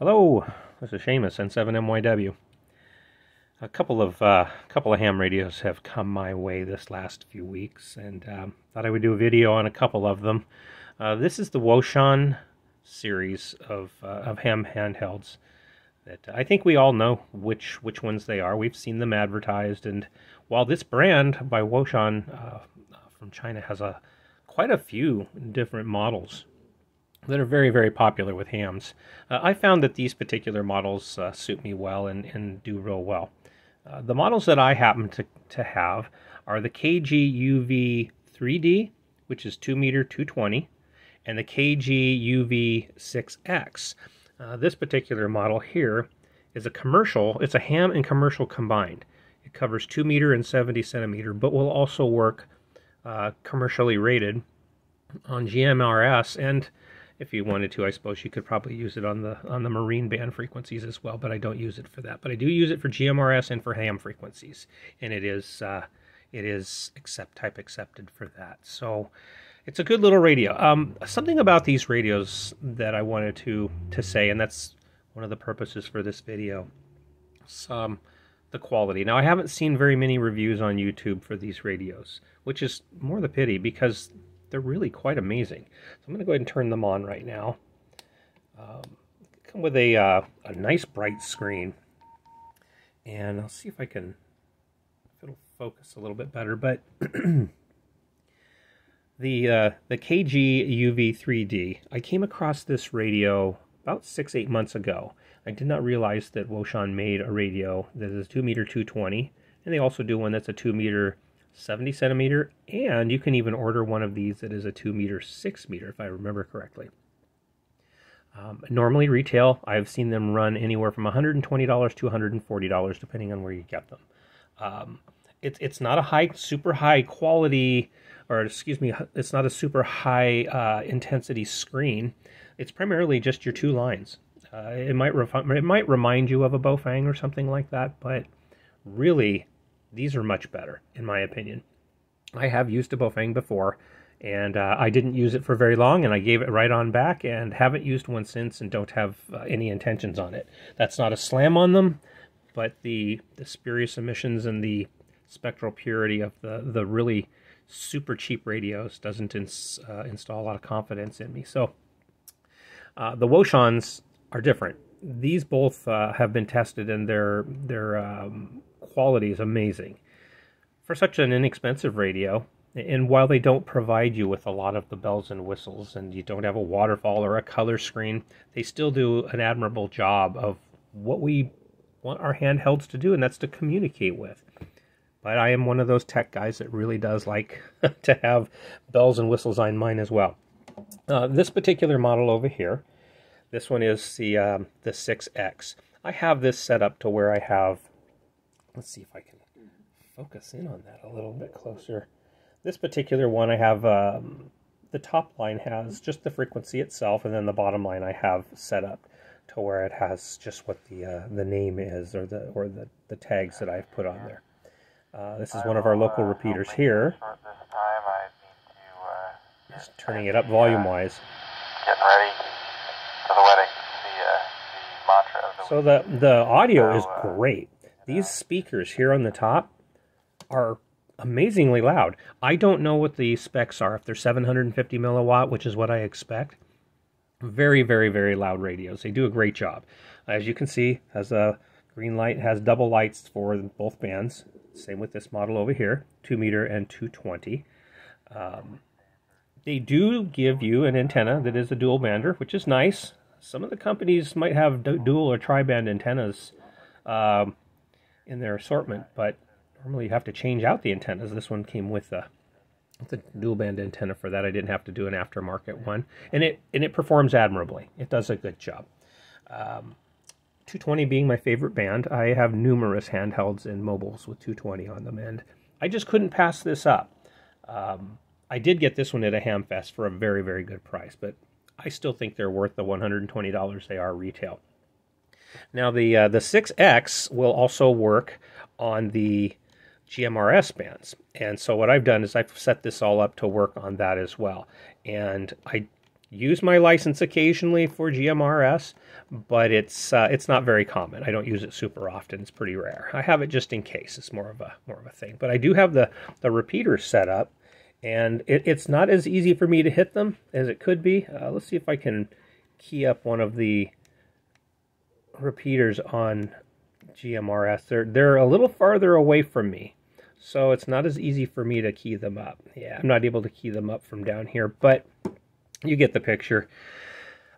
Hello, this is Seumas N7MYW. A couple of uh, couple of ham radios have come my way this last few weeks, and um, thought I would do a video on a couple of them. Uh, this is the Wouxun series of uh, of ham handhelds that I think we all know which which ones they are. We've seen them advertised, and while this brand by Wouxun uh, from China has a quite a few different models that are very, very popular with hams. Uh, I found that these particular models uh, suit me well and, and do real well. Uh, the models that I happen to, to have are the KG UV 3D, which is 2 meter 220, and the KG UV 6X. Uh, this particular model here is a commercial, it's a ham and commercial combined. It covers 2 meter and 70 centimeter, but will also work uh, commercially rated on GMRS and if you wanted to, I suppose you could probably use it on the on the marine band frequencies as well, but I don't use it for that. But I do use it for GMRS and for ham frequencies, and it is uh, it is accept type accepted for that. So it's a good little radio. Um, something about these radios that I wanted to to say, and that's one of the purposes for this video. Some the quality. Now I haven't seen very many reviews on YouTube for these radios, which is more the pity because they're really quite amazing. So I'm going to go ahead and turn them on right now. Um, come with a, uh, a nice bright screen. And I'll see if I can, if it'll focus a little bit better. But the, uh, the KG UV3D, I came across this radio about six, eight months ago. I did not realize that Wouxun made a radio that is 2 meter 220. And they also do one that's a 2 meter 70 centimeter, and you can even order one of these that is a 2 meter 6 meter, if I remember correctly. Um, normally, retail, I've seen them run anywhere from $120 to $140, depending on where you get them. Um, it's it's not a high, super high quality, or excuse me, it's not a super high uh, intensity screen. It's primarily just your two lines. Uh, it might it might remind you of a Baofeng or something like that, but really these are much better, in my opinion. I have used a Baofeng before, and uh, I didn't use it for very long, and I gave it right on back, and haven't used one since, and don't have uh, any intentions on it. That's not a slam on them, but the the spurious emissions and the spectral purity of the the really super cheap radios doesn't ins, uh, install a lot of confidence in me. So uh, the Wouxuns are different. These both uh, have been tested, and they're they're um, quality is amazing. For such an inexpensive radio, and while they don't provide you with a lot of the bells and whistles and you don't have a waterfall or a color screen, they still do an admirable job of what we want our handhelds to do, and that's to communicate with. But I am one of those tech guys that really does like to have bells and whistles on mine as well. Uh, this particular model over here, this one is the um, the 6X. I have this set up to where I have Let's see if I can focus in on that a little bit closer. This particular one I have, um, the top line has just the frequency itself, and then the bottom line I have set up to where it has just what the uh, the name is or the or the, the tags that I've put on there. Uh, this is one of our local repeaters here. Just turning it up volume wise. Getting ready for the wedding. The, uh, the mantra of the So the the audio is great. These speakers here on the top are amazingly loud. I don't know what the specs are, if they're 750 milliwatt, which is what I expect. Very, very, very loud radios. They do a great job. As you can see, has a green light, has double lights for both bands. Same with this model over here, 2 meter and 220. Um, they do give you an antenna that is a dual bander, which is nice. Some of the companies might have dual or tri-band antennas. Um, in their assortment, but normally you have to change out the antennas. This one came with the the dual band antenna for that. I didn't have to do an aftermarket one, and it and it performs admirably. It does a good job. Um, 220 being my favorite band, I have numerous handhelds and mobiles with 220 on them, and I just couldn't pass this up. Um, I did get this one at a Hamfest for a very very good price, but I still think they're worth the $120 they are retail. Now the uh, the 6X will also work on the GMRS bands. And so what I've done is I've set this all up to work on that as well. And I use my license occasionally for GMRS, but it's uh, it's not very common. I don't use it super often. It's pretty rare. I have it just in case. It's more of a more of a thing. But I do have the the repeaters set up, and it, it's not as easy for me to hit them as it could be. Uh, let's see if I can key up one of the repeaters on GMRS. They're they're a little farther away from me, so it's not as easy for me to key them up. Yeah, I'm not able to key them up from down here, but you get the picture.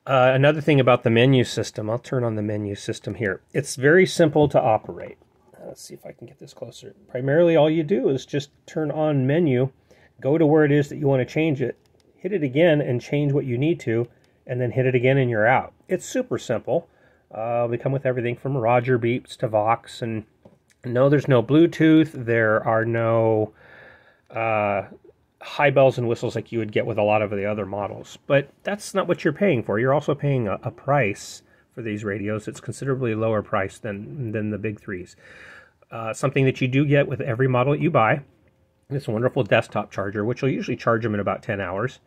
Uh, another thing about the menu system, I'll turn on the menu system here. It's very simple to operate. Uh, let's see if I can get this closer. Primarily, all you do is just turn on menu, go to where it is that you want to change it, hit it again and change what you need to, and then hit it again and you're out. It's super simple. Uh, they come with everything from Roger beeps to Vox, and no, there's no Bluetooth. There are no uh, high bells and whistles like you would get with a lot of the other models. But that's not what you're paying for. You're also paying a, a price for these radios. It's considerably lower price than than the big threes. Uh, something that you do get with every model that you buy. This wonderful desktop charger, which will usually charge them in about 10 hours.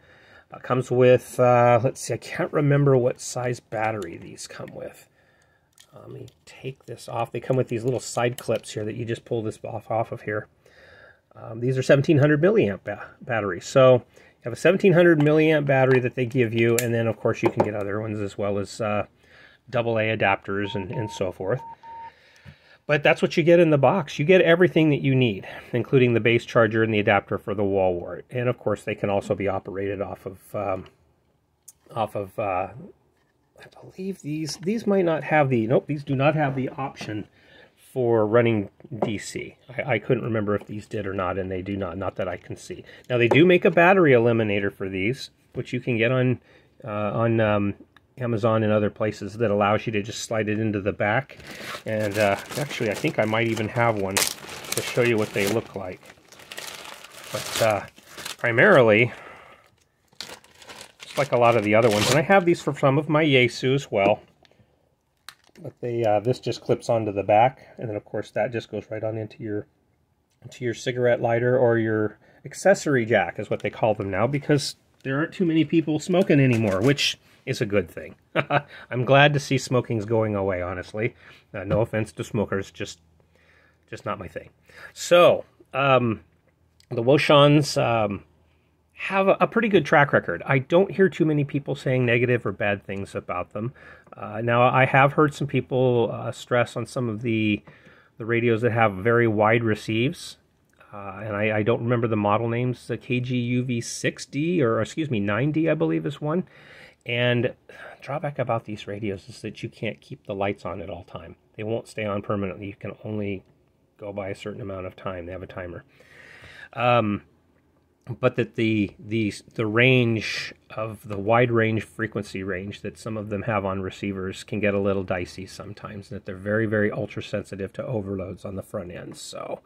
Uh, comes with, uh, let's see, I can't remember what size battery these come with. Let me take this off. They come with these little side clips here that you just pull this off, off of here. Um, these are 1700 milliamp ba batteries. So you have a 1700 milliamp battery that they give you, and then of course you can get other ones as well as uh, AA adapters and, and so forth. But that's what you get in the box. You get everything that you need, including the base charger and the adapter for the wall wart. And of course, they can also be operated off of um, off of. Uh, I believe these these might not have the nope. These do not have the option for running DC. I, I, couldn't remember if these did or not, and they do not. Not that I can see. Now they do make a battery eliminator for these, which you can get on uh, on um, Amazon and other places that allows you to just slide it into the back. And uh, actually, I think I might even have one to show you what they look like. But uh, primarily, like a lot of the other ones, and I have these for some of my Yaesu as well. But they uh, this just clips onto the back, and then of course that just goes right on into your into your cigarette lighter or your accessory jack is what they call them now because there aren't too many people smoking anymore, which is a good thing. I'm glad to see smoking's going away, honestly. Uh, no offense to smokers, just just not my thing. So, um, the Wouxuns um, have a, pretty good track record. I don't hear too many people saying negative or bad things about them. Uh, now, I have heard some people uh, stress on some of the the radios that have very wide receives. Uh, and I, I, don't remember the model names. The KG-UV6D, or excuse me, 9D, I believe is one. And drawback about these radios is that you can't keep the lights on at all time. They won't stay on permanently. You can only go by a certain amount of time. They have a timer. Um, but that the the the range of the wide range frequency range that some of them have on receivers can get a little dicey sometimes. And that they're very very ultra sensitive to overloads on the front end. So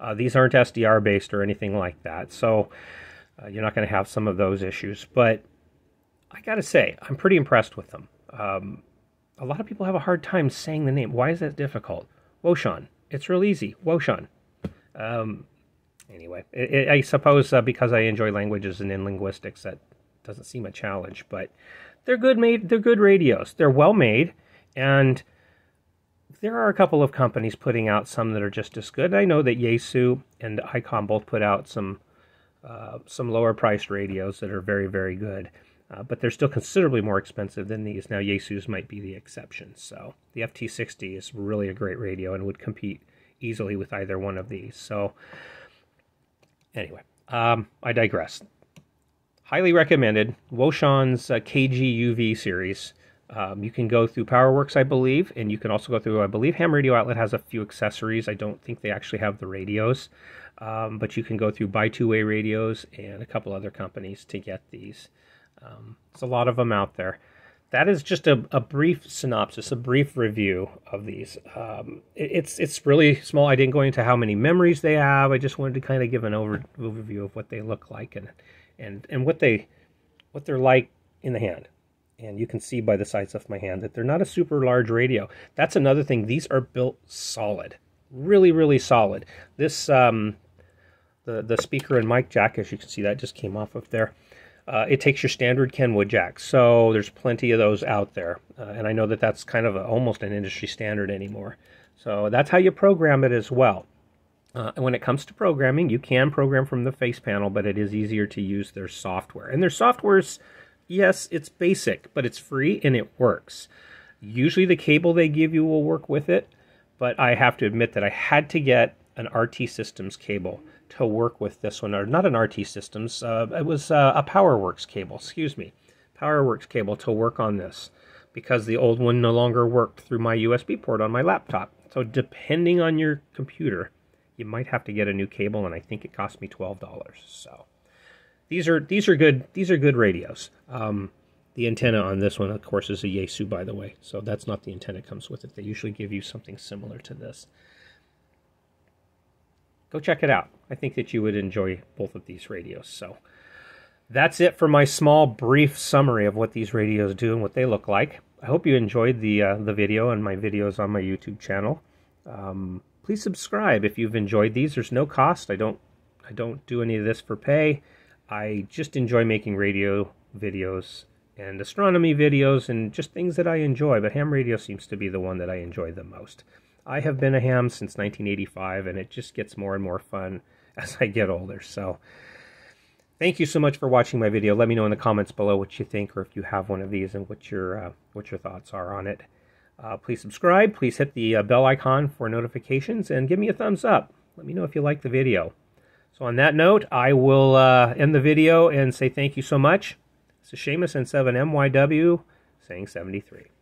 uh, these aren't SDR based or anything like that. So uh, you're not going to have some of those issues, but I gotta say, I'm pretty impressed with them. Um, a lot of people have a hard time saying the name. Why is that difficult? woshan It's real easy. woshan Um, anyway, it, it, I suppose uh, because I enjoy languages and in linguistics, that doesn't seem a challenge. But they're good made. They're good radios. They're well made, and there are a couple of companies putting out some that are just as good. I know that Yaesu and Icom both put out some uh, some lower priced radios that are very very good. Uh, but they're still considerably more expensive than these. Now, Yaesu's might be the exception. So the FT60 is really a great radio and would compete easily with either one of these. So anyway, um, I digress. Highly recommended. Wouxun's uh, KG-UV series. Um, you can go through PowerWerx, I believe, and you can also go through, I believe Ham Radio Outlet has a few accessories. I don't think they actually have the radios, um, but you can go through Buy Two Way Radios and a couple other companies to get these. Um, there's a lot of them out there. That is just a, a brief synopsis, a brief review of these. Um, it, it's it's really small. I didn't go into how many memories they have. I just wanted to kind of give an over, overview of what they look like and and and what they what they're like in the hand. And you can see by the size of my hand that they're not a super large radio. That's another thing. These are built solid, really really solid. This um, the the speaker and mic jack, as you can see, that just came off of there uh, it takes your standard Kenwood jack. So there's plenty of those out there. Uh, and I know that that's kind of a, almost an industry standard anymore. So that's how you program it as well. Uh, when it comes to programming, you can program from the face panel, but it is easier to use their software. And their software's, yes, it's basic, but it's free and it works. Usually the cable they give you will work with it, but I have to admit that I had to get an RT Systems cable to work with this one, or not an RT Systems, uh, it was uh, a PowerWerx cable, excuse me, PowerWerx cable to work on this because the old one no longer worked through my USB port on my laptop. So depending on your computer, you might have to get a new cable, and I think it cost me twelve dollars. So these are these are good these are good radios. Um, the antenna on this one, of course, is a Yaesu, by the way. So that's not the antenna comes with it. They usually give you something similar to this go check it out. I think that you would enjoy both of these radios. So that's it for my small, brief summary of what these radios do and what they look like. I hope you enjoyed the uh, the video and my videos on my YouTube channel. Um, please subscribe if you've enjoyed these. There's no cost. I don't I don't do any of this for pay. I just enjoy making radio videos and astronomy videos and just things that I enjoy. But ham radio seems to be the one that I enjoy the most. I have been a ham since 1985, and it just gets more and more fun as I get older. So, thank you so much for watching my video. Let me know in the comments below what you think, or if you have one of these, and what your uh, what your thoughts are on it. Uh, please subscribe. Please hit the uh, bell icon for notifications, and give me a thumbs up. Let me know if you like the video. So, on that note, I will uh, end the video and say thank you so much. This is Seumas and 7MYW saying 73.